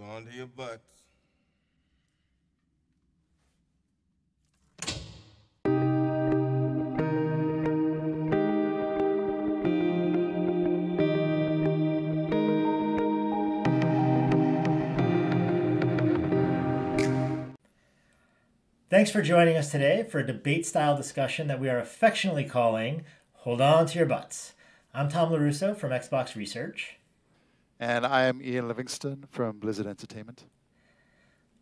Hold on to your butts. Thanks for joining us today for a debate style discussion that we are affectionately calling Hold On to Your Butts. I'm Tom Lorusso from Xbox Research. And I am Ian Livingston from Blizzard Entertainment.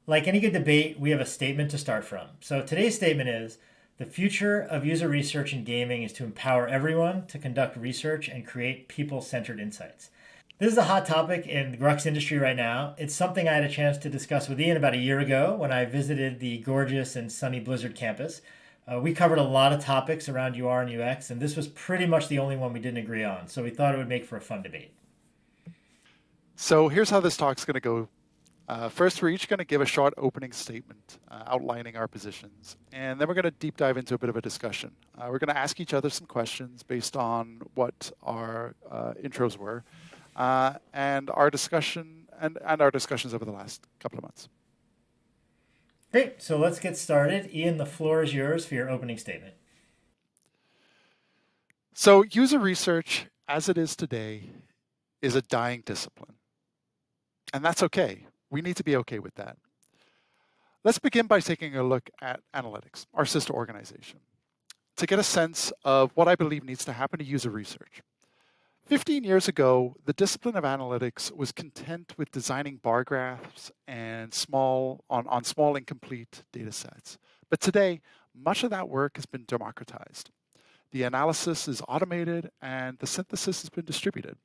Like any good debate, we have a statement to start from. So today's statement is The future of user research in gaming is to empower everyone to conduct research and create people centered insights. This is a hot topic in the Grux industry right now. It's something I had a chance to discuss with Ian about a year ago when I visited the gorgeous and sunny Blizzard campus. Uh, we covered a lot of topics around UR and UX, and this was pretty much the only one we didn't agree on. So we thought it would make for a fun debate. So here's how this talk's going to go. Uh, first, we're each going to give a short opening statement uh, outlining our positions, and then we're going to deep dive into a bit of a discussion. Uh, we're going to ask each other some questions based on what our uh, intros were, uh, and our discussion and, and our discussions over the last couple of months. Great. So let's get started. Ian, the floor is yours for your opening statement. So, user research, as it is today, is a dying discipline. And that's okay. We need to be okay with that. Let's begin by taking a look at analytics, our sister organization, to get a sense of what I believe needs to happen to user research. 15 years ago, the discipline of analytics was content with designing bar graphs and small on, on small incomplete data sets. But today, much of that work has been democratized. The analysis is automated and the synthesis has been distributed.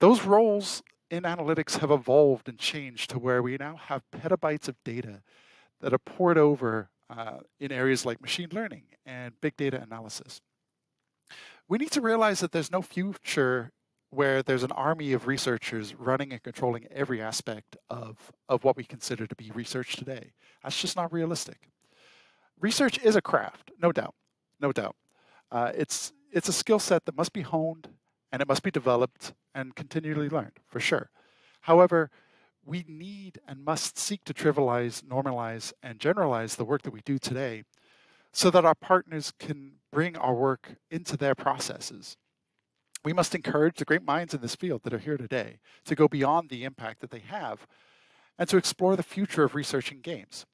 Those roles in analytics have evolved and changed to where we now have petabytes of data that are poured over uh, in areas like machine learning and big data analysis. We need to realize that there's no future where there's an army of researchers running and controlling every aspect of, of what we consider to be research today. That's just not realistic. Research is a craft, no doubt, no doubt. Uh, it's, it's a skill set that must be honed and it must be developed and continually learned, for sure. However, we need and must seek to trivialize, normalize, and generalize the work that we do today so that our partners can bring our work into their processes. We must encourage the great minds in this field that are here today to go beyond the impact that they have and to explore the future of researching games.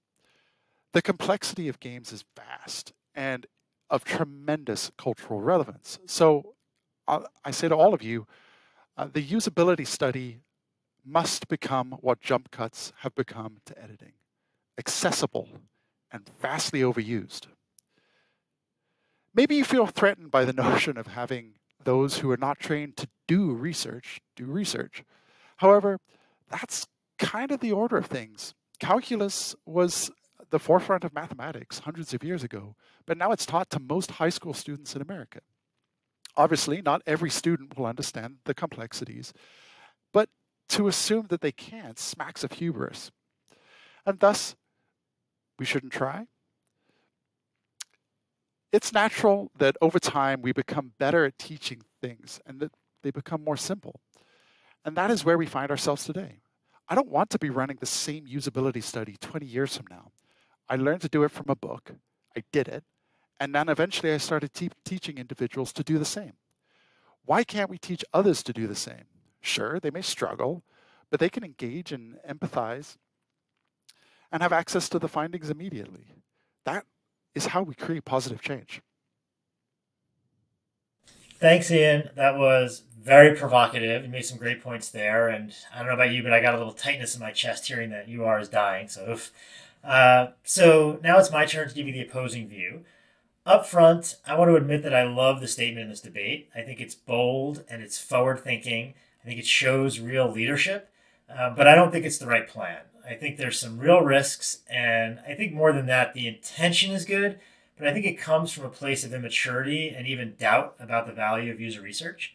The complexity of games is vast and of tremendous cultural relevance. So I say to all of you, uh, the usability study must become what jump cuts have become to editing accessible and vastly overused. Maybe you feel threatened by the notion of having those who are not trained to do research do research. However, that's kind of the order of things. Calculus was the forefront of mathematics hundreds of years ago, but now it's taught to most high school students in America. Obviously, not every student will understand the complexities, but to assume that they can't smacks of hubris. And thus, we shouldn't try. It's natural that over time we become better at teaching things and that they become more simple. And that is where we find ourselves today. I don't want to be running the same usability study 20 years from now. I learned to do it from a book, I did it, and then eventually I started te- teaching individuals to do the same. Why can't we teach others to do the same? Sure, they may struggle, but they can engage and empathize and have access to the findings immediately. That is how we create positive change. Thanks, Ian. That was very provocative. You made some great points there. And I don't know about you, but I got a little tightness in my chest hearing that UR is dying. So, uh, so now it's my turn to give you the opposing view. Up front, I want to admit that I love the statement in this debate. I think it's bold and it's forward thinking. I think it shows real leadership, uh, but I don't think it's the right plan. I think there's some real risks, and I think more than that, the intention is good, but I think it comes from a place of immaturity and even doubt about the value of user research.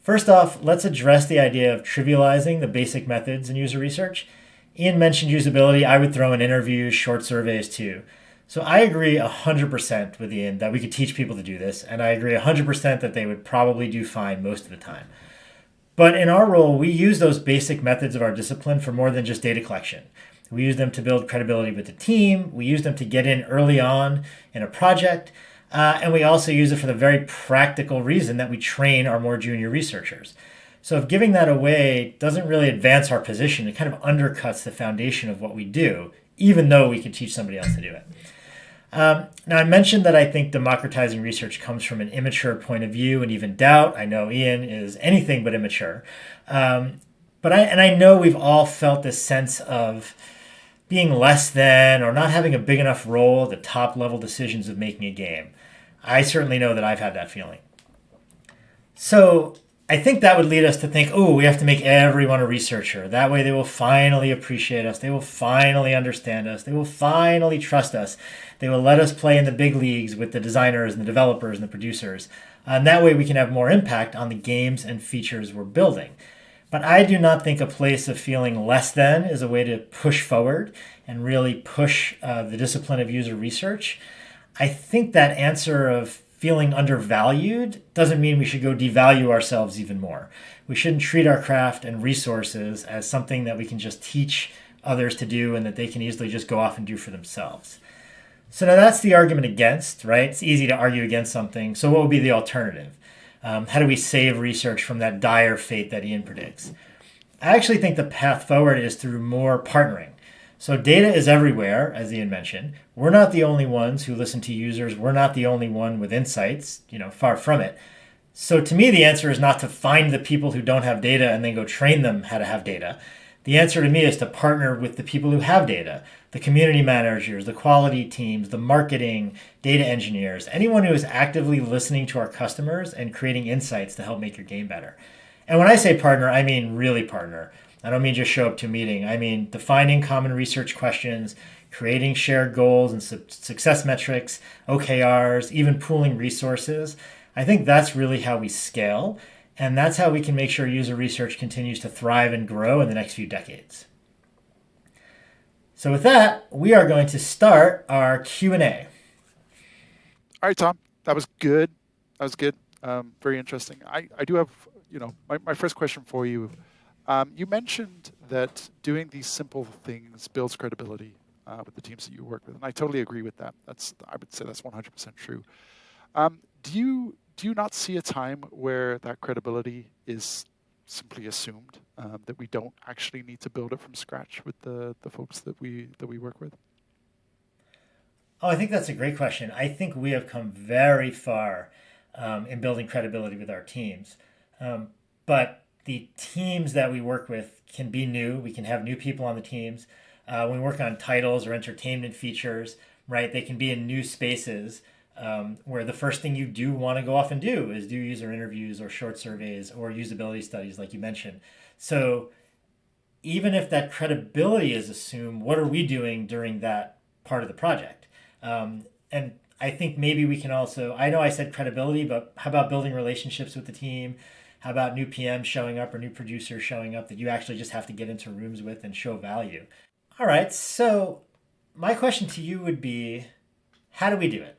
First off, let's address the idea of trivializing the basic methods in user research. Ian mentioned usability. I would throw in interviews, short surveys too. So I agree 100% with Ian that we could teach people to do this, and I agree 100% that they would probably do fine most of the time. But in our role, we use those basic methods of our discipline for more than just data collection. We use them to build credibility with the team. We use them to get in early on in a project. Uh, and we also use it for the very practical reason that we train our more junior researchers. So if giving that away doesn't really advance our position, it kind of undercuts the foundation of what we do, even though we can teach somebody else to do it. Um, now, I mentioned that I think democratizing research comes from an immature point of view and even doubt. I know Ian is anything but immature. Um, but I, and I know we've all felt this sense of being less than or not having a big enough role at the top level decisions of making a game. I certainly know that I've had that feeling. So I think that would lead us to think, oh, we have to make everyone a researcher. That way they will finally appreciate us. They will finally understand us. They will finally trust us. They will let us play in the big leagues with the designers and the developers and the producers. And that way we can have more impact on the games and features we're building. But I do not think a place of feeling less than is a way to push forward and really push uh, the discipline of user research. I think that answer of feeling undervalued doesn't mean we should go devalue ourselves even more. We shouldn't treat our craft and resources as something that we can just teach others to do and that they can easily just go off and do for themselves. So now that's the argument against, right? It's easy to argue against something. So what would be the alternative? Um, how do we save research from that dire fate that Ian predicts? I actually think the path forward is through more partnering. So data is everywhere, as Ian mentioned. We're not the only ones who listen to users. We're not the only one with insights, you know, far from it. So to me, the answer is not to find the people who don't have data and then go train them how to have data. The answer to me is to partner with the people who have data, the community managers, the quality teams, the marketing, data engineers, anyone who is actively listening to our customers and creating insights to help make your game better. And when I say partner, I mean really partner. I don't mean just show up to a meeting. I mean defining common research questions, creating shared goals and su- success metrics, OKRs, even pooling resources. I think that's really how we scale. And that's how we can make sure user research continues to thrive and grow in the next few decades. So with that, we are going to start our Q&A. All right, Tom, that was good. That was good. Um, very interesting. I, I do have, you know, my, my first question for you. Um, you mentioned that doing these simple things builds credibility uh, with the teams that you work with, and I totally agree with that. That's I would say that's 100% true. Um, do you do you not see a time where that credibility is simply assumed um, that we don't actually need to build it from scratch with the, the folks that we that we work with? Oh, I think that's a great question. I think we have come very far um, in building credibility with our teams, um, but the teams that we work with can be new. We can have new people on the teams. Uh, when we work on titles or entertainment features, right? They can be in new spaces um, where the first thing you do want to go off and do is do user interviews or short surveys or usability studies, like you mentioned. So even if that credibility is assumed, what are we doing during that part of the project? Um, and I think maybe we can also, I know I said credibility, but how about building relationships with the team? How about new PMs showing up or new producers showing up that you actually just have to get into rooms with and show value? All right, so my question to you would be how do we do it?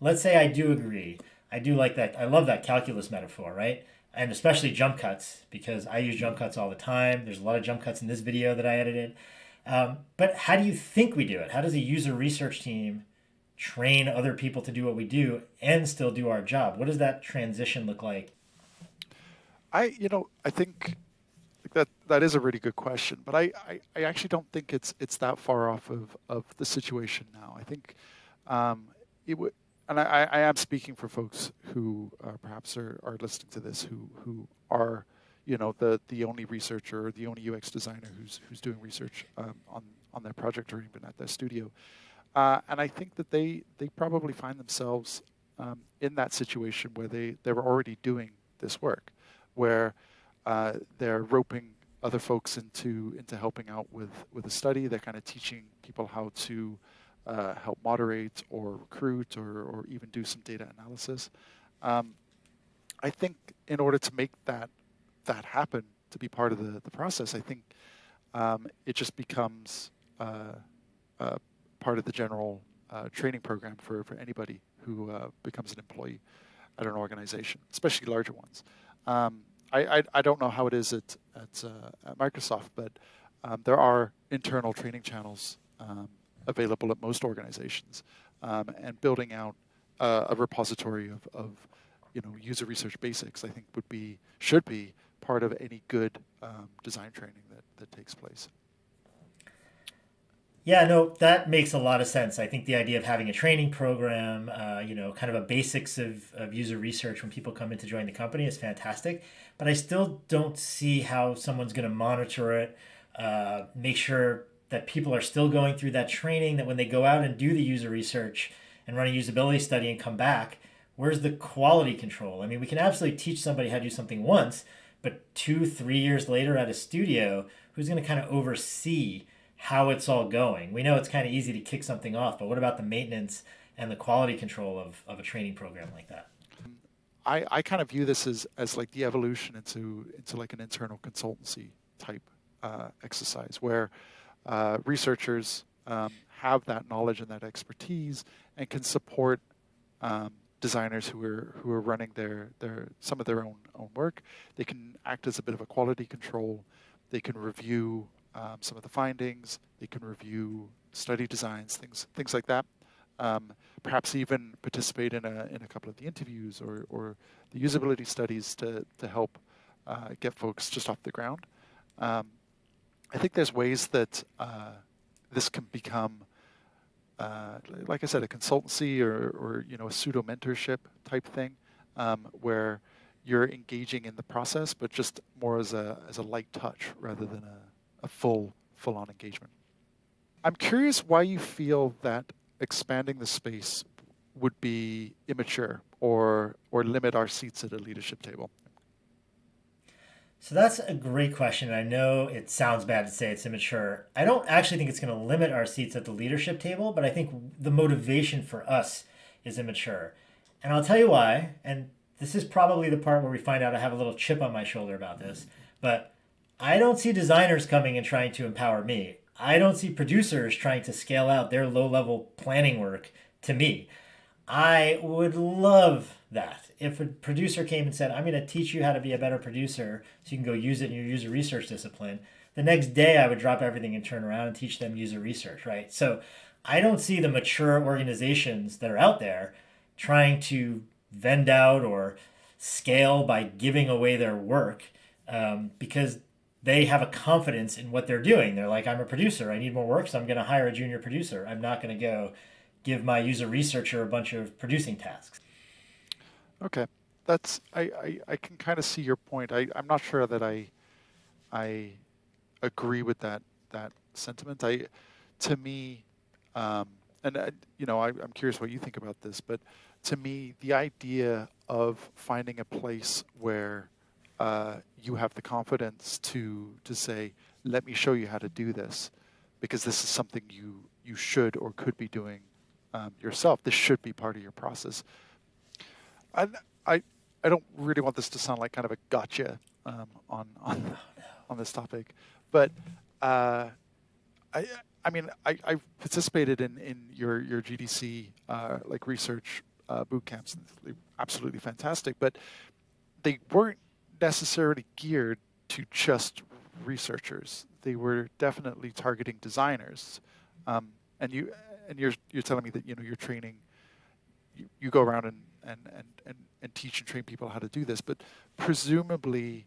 let's say I do agree. I do like that. I love that calculus metaphor, right? And especially jump cuts because I use jump cuts all the time. There's a lot of jump cuts in this video that I edited. Um, but how do you think we do it? How does a user research team train other people to do what we do and still do our job? What does that transition look like? I, you know, I think that that is a really good question, but I, I, I actually don't think it's it's that far off of, of the situation now. I think um, it would and I, I, am speaking for folks who uh, perhaps are, are listening to this who who are you know the the only researcher or the only UX designer who's who's doing research um, on on their project or even at their studio, uh, and I think that they they probably find themselves um, in that situation where they they were already doing this work, where uh, they're roping other folks into into helping out with with a study. They're kind of teaching people how to uh, help moderate or recruit or, or even do some data analysis. Um, I think in order to make that that happen, to be part of the, the process, I think um, it just becomes uh, uh, part of the general uh, training program for, for anybody who uh, becomes an employee at an organization, especially larger ones. Um, I, I, I don't know how it is at at, uh, at Microsoft, but um, there are internal training channels um, available at most organizations, um, and building out uh, a repository of, of you know user research basics, I think would be should be part of any good um, design training that, that takes place. Yeah, no, that makes a lot of sense. I think the idea of having a training program, uh, you know, kind of a basics of, of user research when people come in to join the company is fantastic. But I still don't see how someone's going to monitor it, uh, make sure that people are still going through that training, that when they go out and do the user research and run a usability study and come back, where's the quality control? I mean, we can absolutely teach somebody how to do something once, but two, three years later at a studio, who's going to kind of oversee how it's all going. We know it's kind of easy to kick something off, but what about the maintenance and the quality control of, of a training program like that? I, I kind of view this as, as like the evolution into into like an internal consultancy type uh, exercise where uh, researchers um, have that knowledge and that expertise and can support um, designers who are who are running their their some of their own own work. They can act as a bit of a quality control. They can review um, some of the findings. They can review study designs, things things like that. Um, perhaps even participate in a in a couple of the interviews or or the usability studies to to help uh, get folks just off the ground. Um, I think there's ways that uh, this can become, uh, like I said, a consultancy or or you know a pseudo mentorship type thing, um, where you're engaging in the process, but just more as a as a light touch rather than a a full full on engagement. I'm curious why you feel that expanding the space would be immature or or limit our seats at a leadership table. So that's a great question. I know it sounds bad to say it's immature. I don't actually think it's going to limit our seats at the leadership table, but I think the motivation for us is immature. And I'll tell you why. And this is probably the part where we find out I have a little chip on my shoulder about this. But I don't see designers coming and trying to empower me. I don't see producers trying to scale out their low level planning work to me. I would love that. If a producer came and said, I'm going to teach you how to be a better producer so you can go use it in your user research discipline, the next day I would drop everything and turn around and teach them user research, right? So I don't see the mature organizations that are out there trying to vend out or scale by giving away their work um, because they have a confidence in what they're doing. They're like, I'm a producer. I need more work, so I'm going to hire a junior producer. I'm not going to go give my user researcher a bunch of producing tasks. Okay, that's I, I, I can kind of see your point. I, I'm not sure that I I agree with that that sentiment. I to me, um, and I, you know, I, I'm curious what you think about this, but to me, the idea of finding a place where uh, you have the confidence to to say, "Let me show you how to do this," because this is something you you should or could be doing um, yourself. This should be part of your process. I I I don't really want this to sound like kind of a gotcha um, on on on this topic, but uh, I I mean I I participated in in your your GDC uh, like research uh, boot camps, absolutely fantastic, but they weren't necessarily geared to just researchers. They were definitely targeting designers. Um, and you and you're you're telling me that you know you're training. You, you go around and, and, and, and, and teach and train people how to do this, but presumably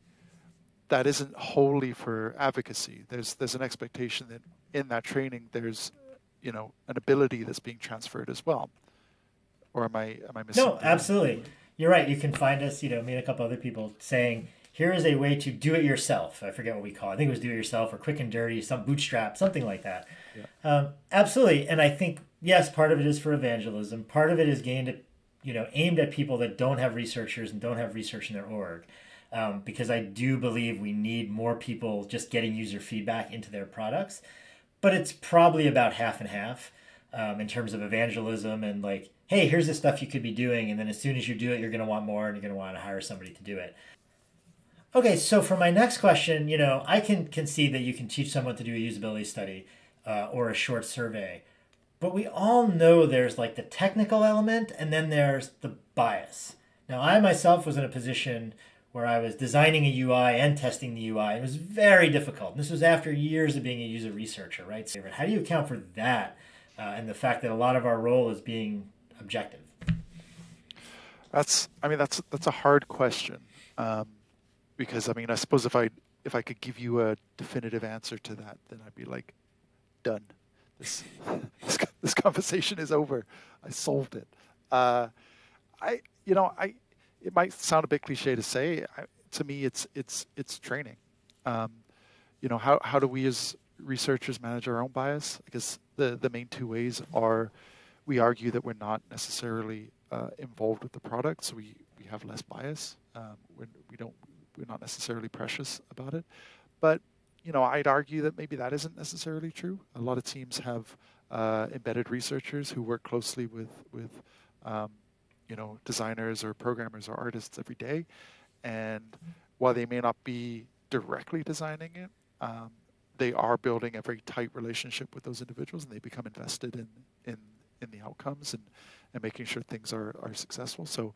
that isn't wholly for advocacy. There's there's an expectation that in that training there's you know an ability that's being transferred as well. Or am I am I missing? No, absolutely you're right. You can find us, you know, me and a couple other people saying, here is a way to do it yourself. I forget what we call it. I think it was do it yourself or quick and dirty, some bootstrap, something like that. Yeah. Um, absolutely. And I think, yes, part of it is for evangelism. Part of it is gained at, you know, aimed at people that don't have researchers and don't have research in their org. Um, because I do believe we need more people just getting user feedback into their products. But it's probably about half and half um, in terms of evangelism and like hey, here's the stuff you could be doing. And then as soon as you do it, you're going to want more and you're going to want to hire somebody to do it. Okay, so for my next question, you know, I can concede that you can teach someone to do a usability study uh, or a short survey, but we all know there's like the technical element and then there's the bias. Now, I myself was in a position where I was designing a UI and testing the UI. It was very difficult. This was after years of being a user researcher, right? So how do you account for that uh, and the fact that a lot of our role is being objective? That's, I mean, that's that's a hard question um, because I mean, I suppose if I if I could give you a definitive answer to that, then I'd be like, done. This this, this conversation is over. I solved it. Uh, I, you know, I it might sound a bit cliche to say. I, to me, it's it's it's training. Um, you know, how how do we as researchers manage our own bias? I guess the the main two ways are we argue that we're not necessarily uh, involved with the product, so we we have less bias. Um, we we don't we're not necessarily precious about it, but you know, I'd argue that maybe that isn't necessarily true. A lot of teams have uh, embedded researchers who work closely with with um, you know, designers or programmers or artists every day. And while they may not be directly designing it, um, they are building a very tight relationship with those individuals and they become invested in, in, in the outcomes and, and making sure things are, are successful. So,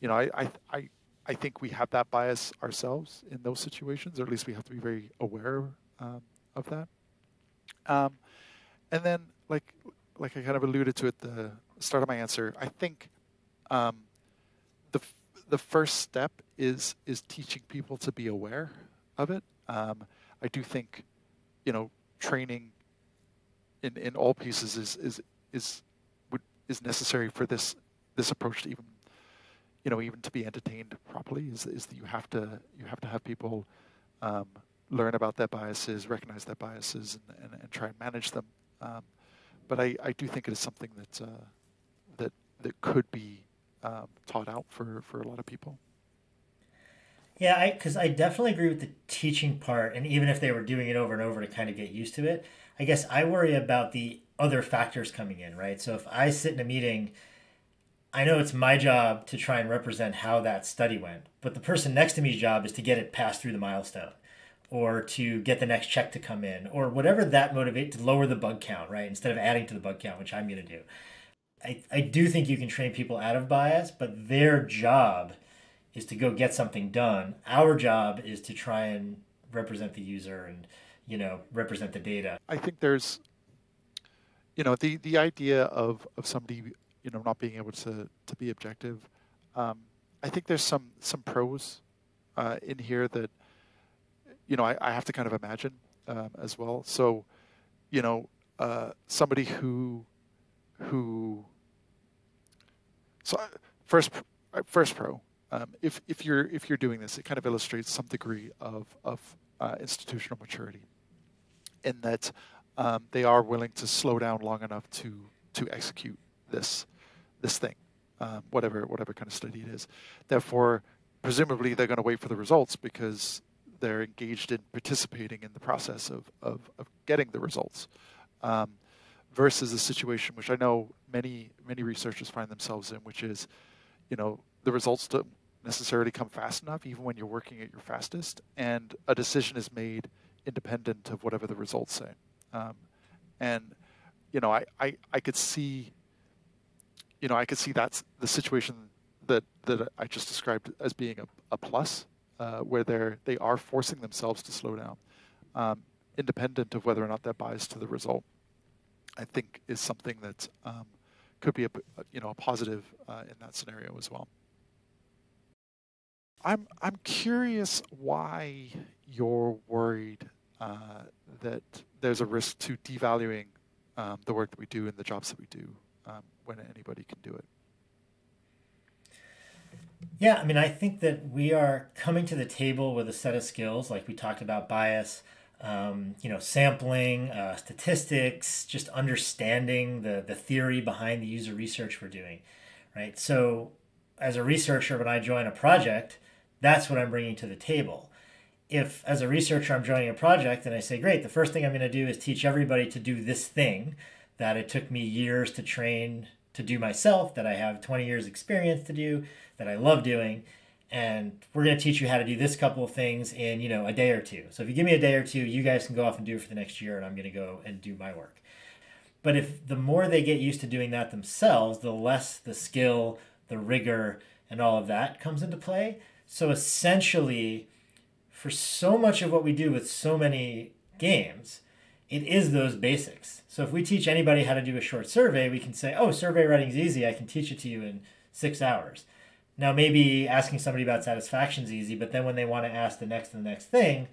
you know, I, I, I, I think we have that bias ourselves in those situations, or at least we have to be very aware um, of that. Um, and then, like, like I kind of alluded to at the start of my answer, I think um, the the first step is is teaching people to be aware of it. Um, I do think, you know, training in, in all pieces is is is is necessary for this this approach to even you know even to be entertained properly is is that you have to you have to have people um, learn about their biases, recognize their biases, and, and, and try and manage them. Um, but I, I do think it is something that uh, that that could be um, taught out for, for a lot of people. Yeah, I because I, I, definitely agree with the teaching part. And even if they were doing it over and over to kind of get used to it, I guess I worry about the other factors coming in, right? So if I sit in a meeting, I know it's my job to try and represent how that study went, but the person next to me's job is to get it passed through the milestone or to get the next check to come in or whatever that motivate to lower the bug count, right? Instead of adding to the bug count, which I'm going to do. I, I do think you can train people out of bias, but their job is to go get something done. Our job is to try and represent the user and you know represent the data. I think there's you know the the idea of of somebody you know not being able to to be objective. Um, I think there's some some pros uh, in here that you know I, I have to kind of imagine um, as well. So you know uh, somebody who who so first first pro um, if if you're if you're doing this it kind of illustrates some degree of of uh, institutional maturity in that um, they are willing to slow down long enough to to execute this this thing um, whatever whatever kind of study it is therefore presumably they're going to wait for the results because they're engaged in participating in the process of, of, of getting the results. Um, versus a situation which I know many many researchers find themselves in, which is, you know, the results don't necessarily come fast enough, even when you're working at your fastest, and a decision is made independent of whatever the results say. Um, and you know, I, I I could see, you know, I could see that's the situation that that I just described as being a, a plus, uh, where they're they are forcing themselves to slow down, um, independent of whether or not that buys to the result. I think is something that um, could be a you know a positive uh, in that scenario as well. I'm I'm curious why you're worried uh, that there's a risk to devaluing um, the work that we do and the jobs that we do um, when anybody can do it. Yeah, I mean, I think that we are coming to the table with a set of skills, like we talked about bias, um, you know, sampling, uh, statistics, just understanding the, the theory behind the user research we're doing, right? So, as a researcher, when I join a project, that's what I'm bringing to the table. If, as a researcher, I'm joining a project and I say, great, the first thing I'm going to do is teach everybody to do this thing that it took me years to train to do myself, that I have 20 years experience to do, that I love doing, and we're going to teach you how to do this couple of things in you know a day or two. So if you give me a day or two you guys can go off and do it for the next year and i'm going to go and do my work. But if the more they get used to doing that themselves the less the skill the rigor and all of that comes into play. So essentially, for so much of what we do with so many games, it is those basics. So if we teach anybody how to do a short survey, we can say, oh, survey writing is easy. I can teach it to you in six hours. Now, maybe asking somebody about satisfaction is easy, but then when they want to ask the next and the next thing,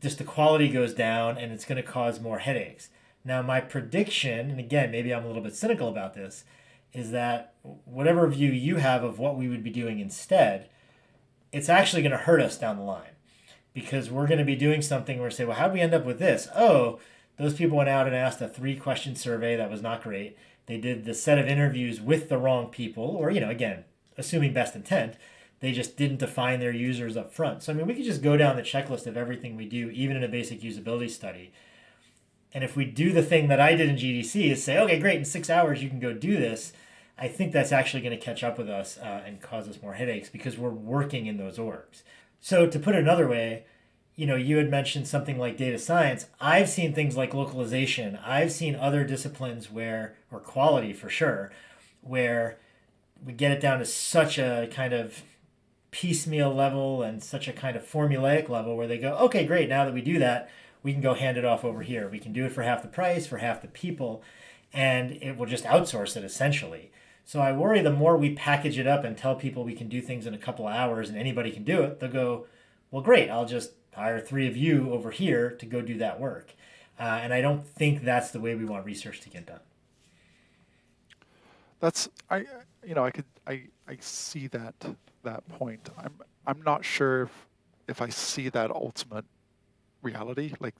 just the quality goes down and it's going to cause more headaches. Now, my prediction, and again, maybe I'm a little bit cynical about this, is that whatever view you have of what we would be doing instead, it's actually going to hurt us down the line because we're going to be doing something where we say, well, how do we end up with this? Oh, those people went out and asked a three question survey that was not great. They did the set of interviews with the wrong people, or, you know, again, assuming best intent, they just didn't define their users up front. So, I mean, we could just go down the checklist of everything we do, even in a basic usability study. And if we do the thing that I did in GDC is say, okay, great, in six hours you can go do this, I think that's actually going to catch up with us uh, and cause us more headaches because we're working in those orgs. So, to put it another way, you know, you had mentioned something like data science. I've seen things like localization. I've seen other disciplines where, or quality for sure, where we get it down to such a kind of piecemeal level and such a kind of formulaic level where they go, okay, great, now that we do that, we can go hand it off over here. We can do it for half the price, for half the people, and it will just outsource it essentially. So I worry the more we package it up and tell people we can do things in a couple of hours and anybody can do it, they'll go, well, great, I'll just hire three of you over here to go do that work. Uh, and I don't think that's the way we want research to get done. That's I, you know, I could I I see that that point. I'm I'm not sure if, if I see that ultimate reality. Like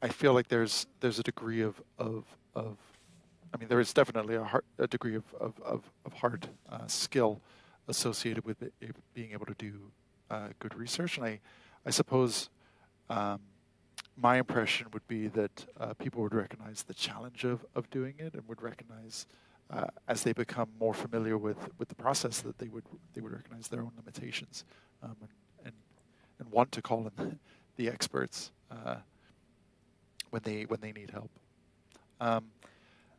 I feel like there's there's a degree of of of I mean there is definitely a, hard, a degree of of of, of hard uh, skill associated with it, being able to do uh, good research, and I I suppose. Um, my impression would be that uh, people would recognize the challenge of, of doing it and would recognize uh, as they become more familiar with, with the process that they would they would recognize their own limitations um, and, and and want to call in the experts uh, when they when they need help. Um,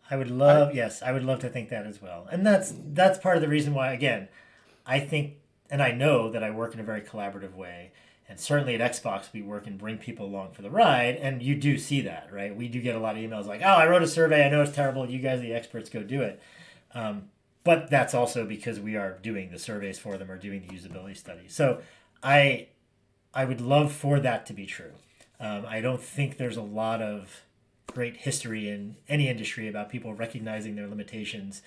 I would love I, yes, I would love to think that as well, and that's that's part of the reason why again, I think and I know that I work in a very collaborative way. And certainly at Xbox, we work and bring people along for the ride. And you do see that, right? We do get a lot of emails like, oh, I wrote a survey. I know it's terrible. You guys, the experts, go do it. Um, but that's also because we are doing the surveys for them or doing the usability studies. So I, I would love for that to be true. Um, I don't think there's a lot of great history in any industry about people recognizing their limitations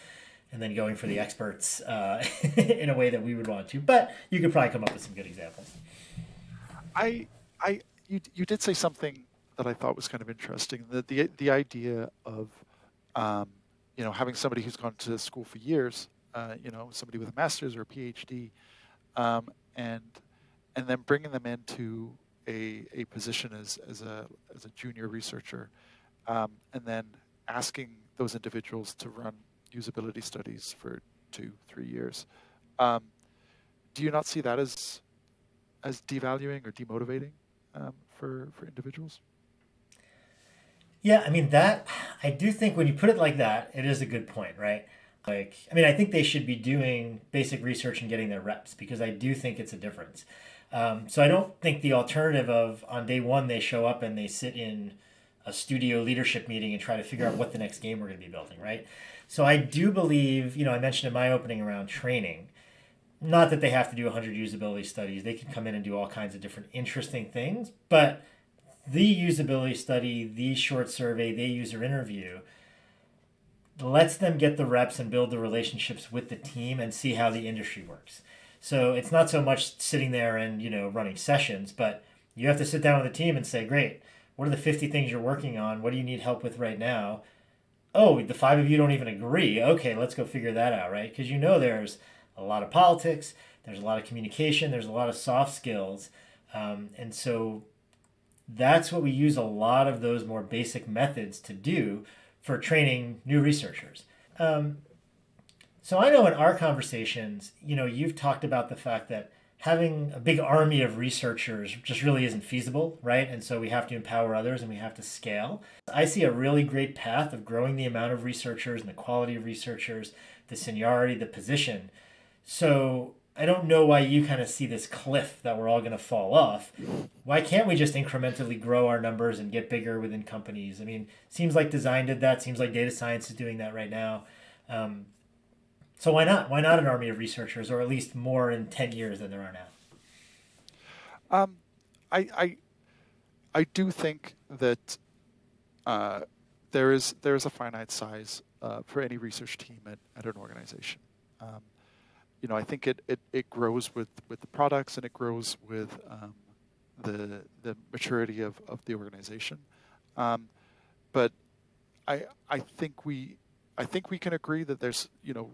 and then going for the experts uh, in a way that we would want to. But you could probably come up with some good examples. I, I, you, you did say something that I thought was kind of interesting. The the, the idea of, um, you know, having somebody who's gone to school for years, uh, you know, somebody with a master's or a PhD, um, and and then bringing them into a, a position as, as a as a junior researcher, um, and then asking those individuals to run usability studies for two three years. Um, do you not see that as as devaluing or demotivating um, for for individuals? Yeah, I mean that I do think when you put it like that, it is a good point, right? Like, I mean, I think they should be doing basic research and getting their reps because I do think it's a difference. Um, so I don't think the alternative of on day one they show up and they sit in a studio leadership meeting and try to figure out what the next game we're going to be building, right? So I do believe, you know, I mentioned in my opening around training not that they have to do 100 usability studies they can come in and do all kinds of different interesting things but the usability study the short survey the user interview lets them get the reps and build the relationships with the team and see how the industry works so it's not so much sitting there and you know running sessions but you have to sit down with the team and say great what are the 50 things you're working on what do you need help with right now oh the five of you don't even agree okay let's go figure that out right because you know there's a lot of politics, there's a lot of communication, there's a lot of soft skills. Um, and so that's what we use a lot of those more basic methods to do for training new researchers. Um, so I know in our conversations, you know, you've talked about the fact that having a big army of researchers just really isn't feasible, right? And so we have to empower others and we have to scale. I see a really great path of growing the amount of researchers and the quality of researchers, the seniority, the position, so I don't know why you kind of see this cliff that we're all going to fall off. Why can't we just incrementally grow our numbers and get bigger within companies? I mean, seems like design did that. Seems like data science is doing that right now. Um, so why not? Why not an army of researchers, or at least more in ten years than there are now? Um, I, I, I do think that uh, there is there is a finite size uh, for any research team at, at an organization. Um, you know, I think it, it, it grows with, with the products and it grows with um, the the maturity of, of the organization. Um, but I I think we I think we can agree that there's you know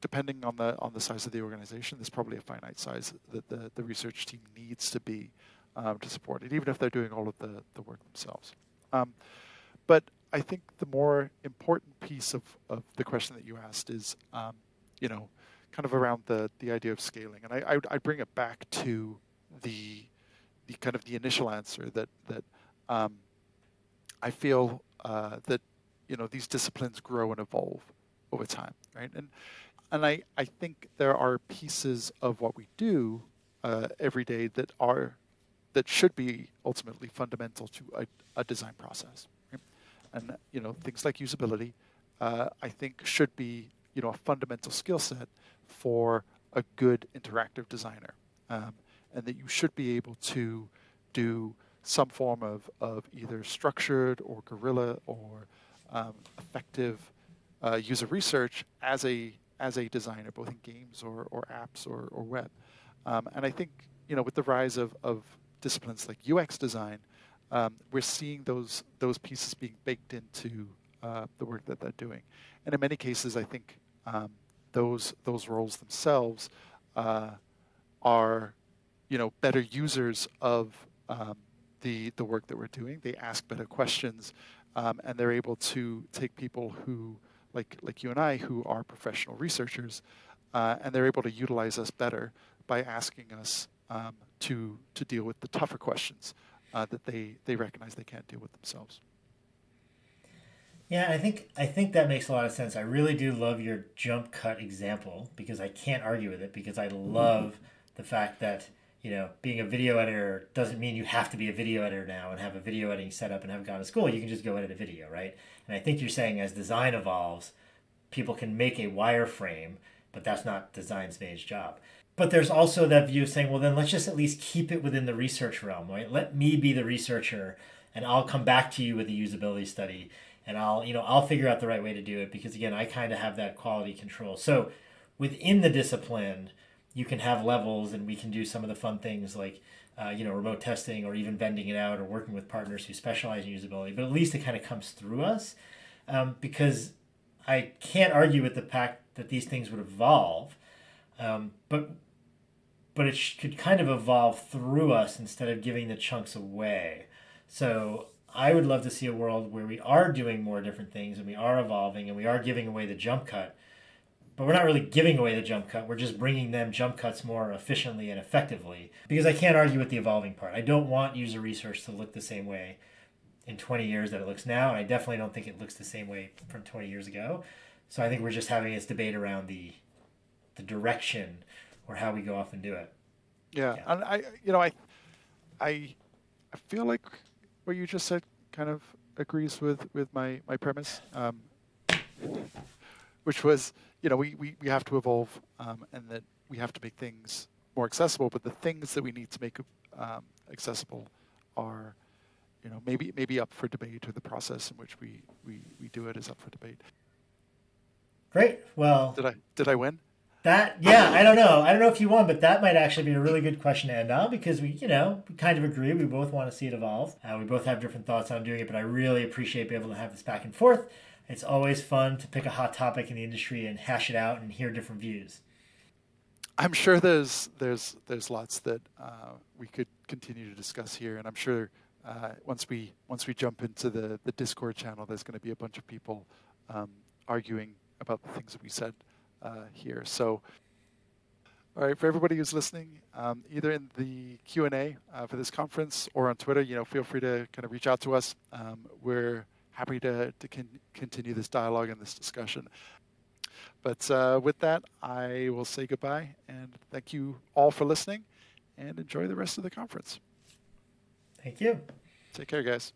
depending on the on the size of the organization, there's probably a finite size that the, the research team needs to be um, to support it, even if they're doing all of the, the work themselves. Um, but I think the more important piece of, of the question that you asked is, um, you know, kind of around the, the idea of scaling. And I, I, I bring it back to the, the kind of the initial answer that, that um, I feel uh, that, you know, these disciplines grow and evolve over time, right? And, and I, I think there are pieces of what we do uh, every day that are that should be ultimately fundamental to a, a design process. Right? And you know things like usability, uh, I think should be you know a fundamental skill set for a good interactive designer, um, and that you should be able to do some form of, of either structured or guerrilla or um, effective uh, user research as a as a designer, both in games or, or apps or, or web. Um, and I think you know with the rise of, of disciplines like UX design, um, we're seeing those those pieces being baked into uh, the work that they're doing. And in many cases, I think um, those those roles themselves uh, are you know better users of um, the the work that we're doing. They ask better questions, um, and they're able to take people who like like you and I who are professional researchers, uh, and they're able to utilize us better by asking us um, to to deal with the tougher questions uh, that they they recognize they can't deal with themselves. Yeah, I think I think that makes a lot of sense. I really do love your jump cut example because I can't argue with it because I love the fact that you know being a video editor doesn't mean you have to be a video editor now and have a video editing setup and have gone to school. You can just go edit a video, right? And I think you're saying as design evolves, people can make a wireframe, but that's not design's main job. But there's also that view of saying, well, then let's just at least keep it within the research realm, right? Let me be the researcher, and I'll come back to you with a usability study, and I'll, you know, I'll figure out the right way to do it because again, I kind of have that quality control. So within the discipline, you can have levels, and we can do some of the fun things like, uh, you know, remote testing or even vending it out or working with partners who specialize in usability. But at least it kind of comes through us um, because I can't argue with the fact that these things would evolve. Um, but but it could kind of evolve through us instead of giving the chunks away. So I would love to see a world where we are doing more different things and we are evolving and we are giving away the jump cut. But we're not really giving away the jump cut. We're just bringing them jump cuts more efficiently and effectively. Because I can't argue with the evolving part. I don't want user research to look the same way in 20 years that it looks now. And I definitely don't think it looks the same way from 20 years ago. So I think we're just having this debate around the the direction or how we go off and do it. Yeah, yeah. and I, you know, I, I, I feel like what you just said kind of agrees with with my my premise, um, which was, you know, we we, we have to evolve, um, and that we have to make things more accessible. But the things that we need to make um, accessible are, you know, maybe maybe up for debate, or the process in which we we we do it is up for debate. Great. Well, did I did I win? That yeah, I don't know. I don't know if you won, but that might actually be a really good question to end on because we, you know, we kind of agree. We both want to see it evolve. Uh, we both have different thoughts on doing it, but I really appreciate being able to have this back and forth. It's always fun to pick a hot topic in the industry and hash it out and hear different views. I'm sure there's there's there's lots that uh, we could continue to discuss here, and I'm sure uh, once we once we jump into the the Discord channel, there's going to be a bunch of people um, arguing about the things that we said uh, here. So, all right, for everybody who's listening, um, either in the Q and A uh, for this conference or on Twitter, you know, feel free to kind of reach out to us. Um, we're happy to to con- continue this dialogue and this discussion. But uh, with that, I will say goodbye and thank you all for listening and enjoy the rest of the conference. Thank you. Take care, guys.